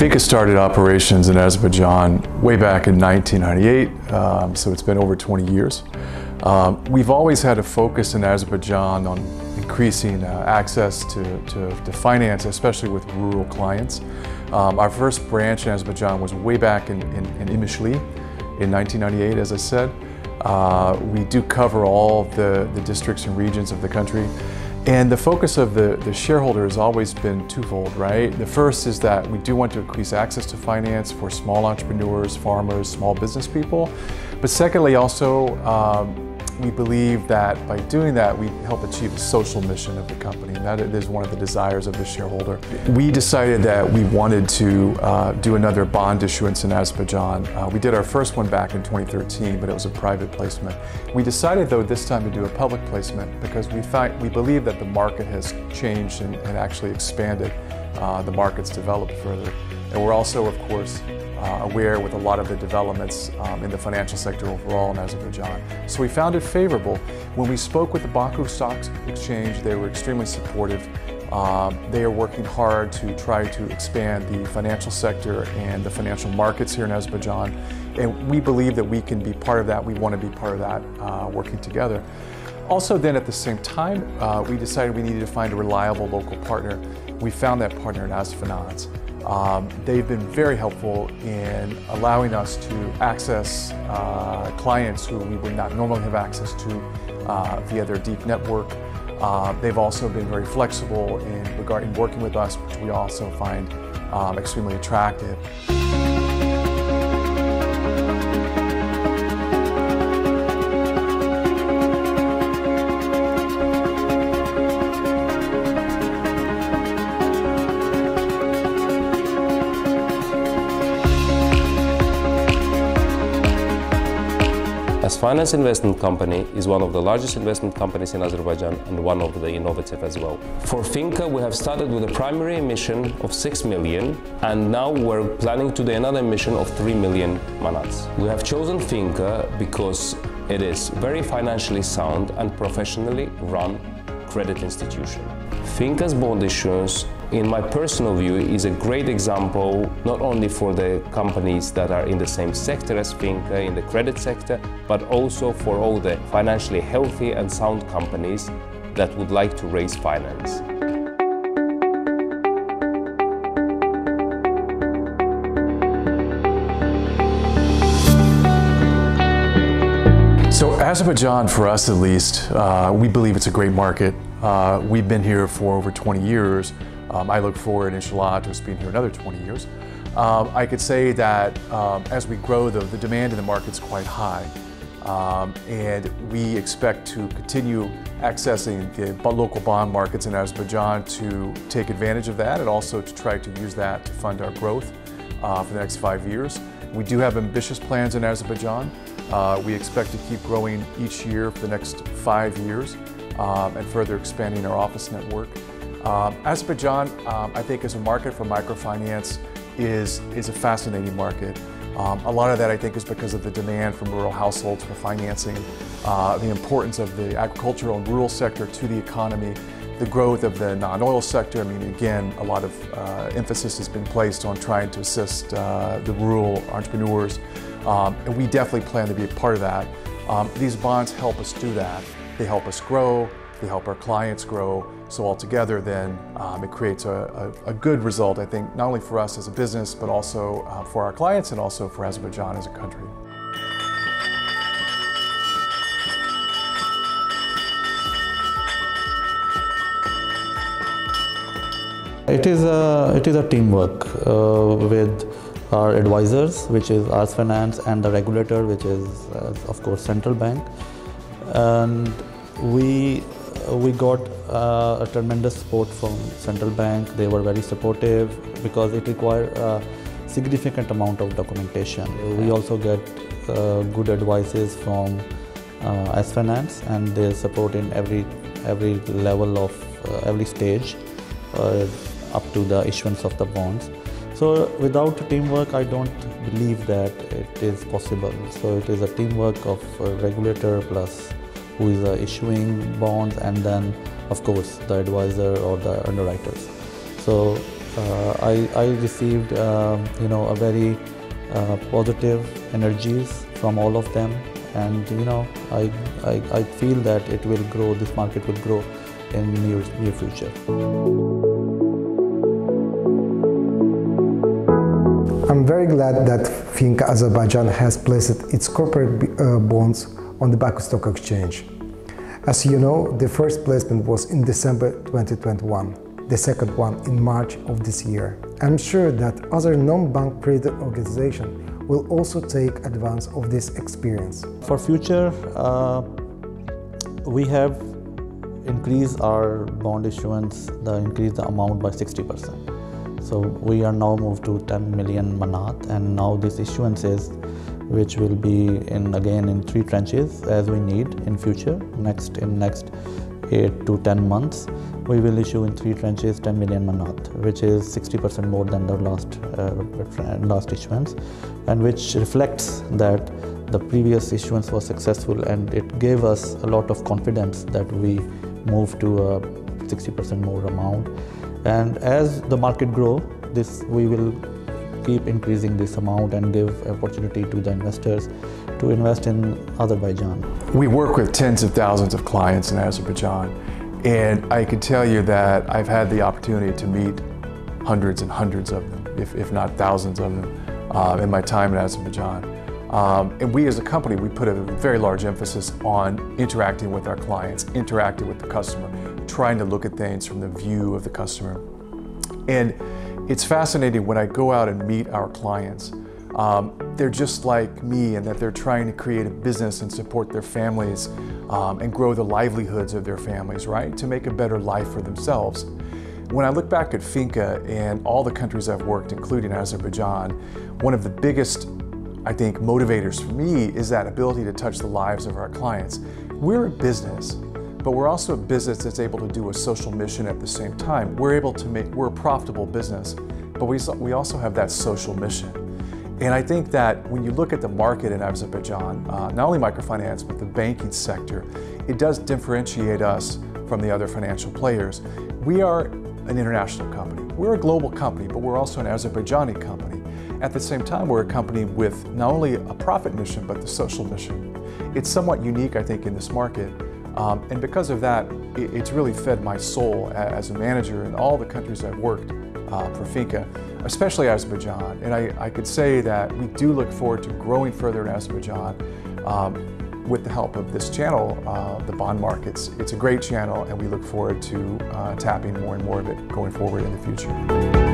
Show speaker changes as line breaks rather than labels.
Finca started operations in Azerbaijan way back in 1998, um, so it's been over 20 years. Um, we've always had a focus in Azerbaijan on increasing uh, access to, to, to, finance, especially with rural clients. Um, our first branch in Azerbaijan was way back in, in, in Imishli in 1998, as I said. Uh, we do cover all the, the districts and regions of the country. And the focus of the, the shareholder has always been twofold, right? The first is that we do want to increase access to finance for small entrepreneurs, farmers, small business people. But secondly, also, um, we believe that by doing that, we help achieve the social mission of the company. And that is one of the desires of the shareholder. We decided that we wanted to uh, do another bond issuance in Azerbaijan. Uh, we did our first one back in 2013, but it was a private placement. We decided, though, this time to do a public placement because we, find, we believe that the market has changed and, and actually expanded. Uh, the market's developed further. And we're also, of course, uh, aware with a lot of the developments um, in the financial sector overall in Azerbaijan. So we found it favorable. When we spoke with the Baku Stock Exchange, they were extremely supportive. Um, they are working hard to try to expand the financial sector and the financial markets here in Azerbaijan. And we believe that we can be part of that. We want to be part of that uh, working together. Also then at the same time, uh, we decided we needed to find a reliable local partner. We found that partner in Azfinans. Um, they've been very helpful in allowing us to access uh, clients who we would not normally have access to uh, via their deep network. Uh, they've also been very flexible in regarding working with us, which we also find um, extremely attractive.
Azfinans Investment Company is one of the largest investment companies in Azerbaijan and one of the innovative as well. For Finca, we have started with a primary emission of 6 million and now we're planning to do another emission of 3 million manats. We have chosen Finca because it is very financially sound and professionally run credit institution. Finca's bond issuance in my personal view, is a great example not only for the companies that are in the same sector as Finca, in the credit sector, but also for all the financially healthy and sound companies that would like to raise finance.
So Azerbaijan, for us at least, uh, we believe it's a great market. Uh, we've been here for over 20 years. Um, I look forward, inshallah, to us being here another 20 years. Um, I could say that um, as we grow, the, the demand in the market is quite high. Um, and we expect to continue accessing the local bond markets in Azerbaijan to take advantage of that and also to try to use that to fund our growth uh, for the next five years. We do have ambitious plans in Azerbaijan. Uh, we expect to keep growing each year for the next five years um, and further expanding our office network. Um, Azerbaijan, um, I think, as a market for microfinance is, is a fascinating market. Um, a lot of that, I think, is because of the demand from rural households for financing, uh, the importance of the agricultural and rural sector to the economy, the growth of the non-oil sector. I mean, again, a lot of uh, emphasis has been placed on trying to assist uh, the rural entrepreneurs, um, and we definitely plan to be a part of that. Um, these bonds help us do that. They help us grow, we help our clients grow. So altogether then um, it creates a, a, a, good result, I think, not only for us as a business, but also uh, for our clients and also for Azerbaijan as a country.
It is a, it is a teamwork uh, with our advisors, which is Azfinans, and the regulator, which is, uh, of course, central bank. And we we got uh, a tremendous support from central bank. They were very supportive because it required a significant amount of documentation. We also get uh, good advices from uh, Azfinans and they support in every every level of uh, every stage uh, up to the issuance of the bonds. So without teamwork, I don't believe that it is possible. So it is a teamwork of regulator plus who is uh, issuing bonds and then of course the advisor or the underwriters. So Uh, I, I received um, you know a very uh, positive energies from all of them and you know I, I, I feel that it will grow this market will grow in near, near future.
I'm very glad that Finca Azerbaijan has placed its corporate uh, bonds on the Baku Stock Exchange. As you know, the first placement was in December 2021, the second one in March of this year. I'm sure that other non-bank credit organizations will also take advantage of this experience.
For future, uh, we have increased our bond issuance, the increase the amount by 60%. So we are now moved to 10 million manat and now this issuance is which will be in again in three tranches as we need in future. Next in next 8 to 10 months we will issue in three tranches 10 million manat which is 60% more than the last uh, last issuance and which reflects that the previous issuance was successful and it gave us a lot of confidence that we move to a 60% more amount. And as the market grow this we will keep increasing this amount and give opportunity to the investors to invest in Azerbaijan.
We work with tens of thousands of clients in Azerbaijan and I can tell you that I've had the opportunity to meet hundreds and hundreds of them, if, if not thousands of them, uh, in my time in Azerbaijan. Um, and we as a company, we put a very large emphasis on interacting with our clients, interacting with the customer, trying to look at things from the view of the customer. And it's fascinating when I go out and meet our clients. Um, they're just like me in that they're trying to create a business and support their families um, and grow the livelihoods of their families, right? To make a better life for themselves. When I look back at Finca and all the countries I've worked, including Azerbaijan, one of the biggest, I think, motivators for me is that ability to touch the lives of our clients. We're a business but we're also a business that's able to do a social mission at the same time. We're able to make, we're a profitable business, but we, we also have that social mission. And I think that when you look at the market in Azerbaijan, uh, not only microfinance, but the banking sector, it does differentiate us from the other financial players. We are an international company. We're a global company, but we're also an Azerbaijani company. At the same time, we're a company with not only a profit mission, but the social mission. It's somewhat unique, I think, in this market. Um, and because of that, it, it's really fed my soul as a manager in all the countries I've worked uh, for Finca, especially Azerbaijan. And I, I, could say that we do look forward to growing further in Azerbaijan um, with the help of this channel, uh, the bond markets. It's a great channel and we look forward to uh, tapping more and more of it going forward in the future.